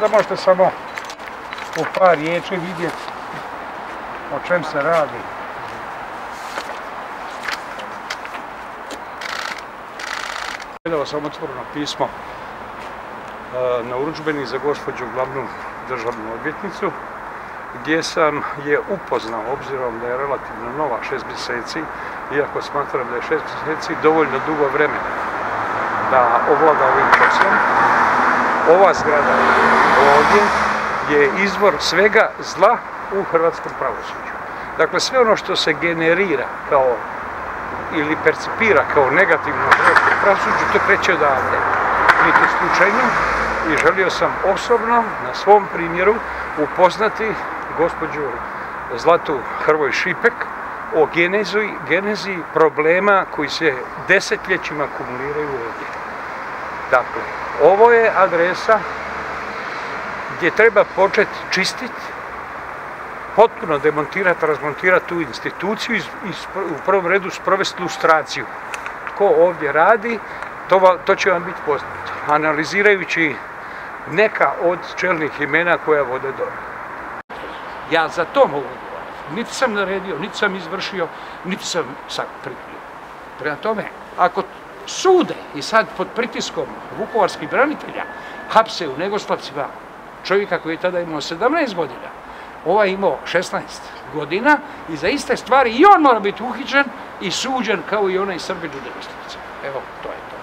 da možete samo u par riječi vidjeti o čem se radi. Gledao sam otvoreno pismo e, na uručbeni za gospođu glavnu državnu odvjetnicu gdje sam je upoznao, obzirom da je relativno nova šest mjeseci, iako smatram da je šest mjeseci dovoljno dugo vremena da ovlada ovim poslom. Ova zgrada ovdje je izvor svega zla u hrvatskom pravosuđu. Dakle, sve ono što se generira kao ili percipira kao negativno u pravosuđu, to kreće odavde. Nije to slučajno i želio sam osobno na svom primjeru upoznati gospođu Zlatu Hrvoj Šipek o genezi, genezi problema koji se desetljećima kumuliraju ovdje. Dakle, ovo je adresa gdje treba početi čistiti, potpuno demontirati, razmontirati tu instituciju i u prvom redu sprovesti lustraciju. Tko ovdje radi, to, to će vam biti poznato. Analizirajući neka od čelnih imena koja vode do. Ja za to mogu. Niti sam naredio, niti sam izvršio, niti sam sad prikrio. Prema tome, ako sude i sad pod pritiskom vukovarskih branitelja hapse u Negoslavcima čovjeka koji je tada imao 17 godina, ovaj imao 16 godina i za iste stvari i on mora biti uhićen i suđen kao i onaj Srbin u Negoslavcima. Evo, to je.